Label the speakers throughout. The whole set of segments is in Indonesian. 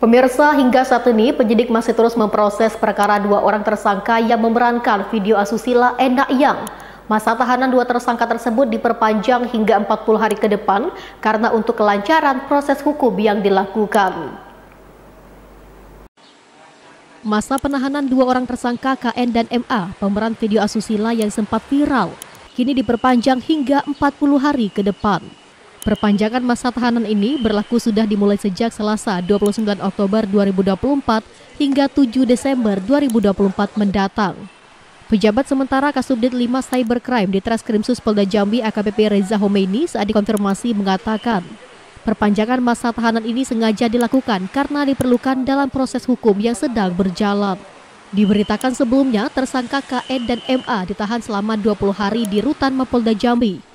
Speaker 1: Pemirsa, hingga saat ini penyidik masih terus memproses perkara dua orang tersangka yang memerankan video asusila Enak Yang. Masa tahanan dua tersangka tersebut diperpanjang hingga 40 hari ke depan karena untuk kelancaran proses hukum yang dilakukan. Masa penahanan dua orang tersangka KN dan MA, pemeran video asusila yang sempat viral, kini diperpanjang hingga 40 hari ke depan. Perpanjangan masa tahanan ini berlaku sudah dimulai sejak Selasa 29 Oktober 2024 hingga 7 Desember 2024 mendatang. Pejabat sementara Kasubdit 5 Cybercrime di Treskrimsus Polda Jambi AKBP Reza Homeini saat dikonfirmasi mengatakan, perpanjangan masa tahanan ini sengaja dilakukan karena diperlukan dalam proses hukum yang sedang berjalan. Diberitakan sebelumnya, tersangka KN dan MA ditahan selama 20 hari di Rutan Mapolda Jambi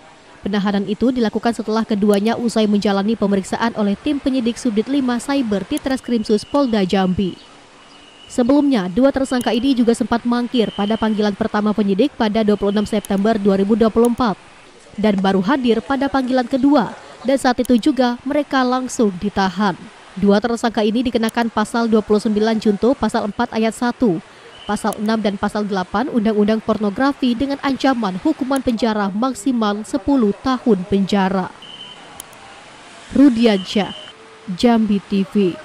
Speaker 1: Penahanan itu dilakukan setelah keduanya usai menjalani pemeriksaan oleh tim penyidik Subdit 5 Cyber di Treskrimsus Polda Jambi. Sebelumnya, dua tersangka ini juga sempat mangkir pada panggilan pertama penyidik pada 26 September 2024 dan baru hadir pada panggilan kedua dan saat itu juga mereka langsung ditahan. Dua tersangka ini dikenakan pasal 29 Junto pasal 4 ayat 1 pasal 6 dan pasal 8 Undang-Undang Pornografi dengan ancaman hukuman penjara maksimal 10 tahun penjara. Rudiansyah, Jambi TV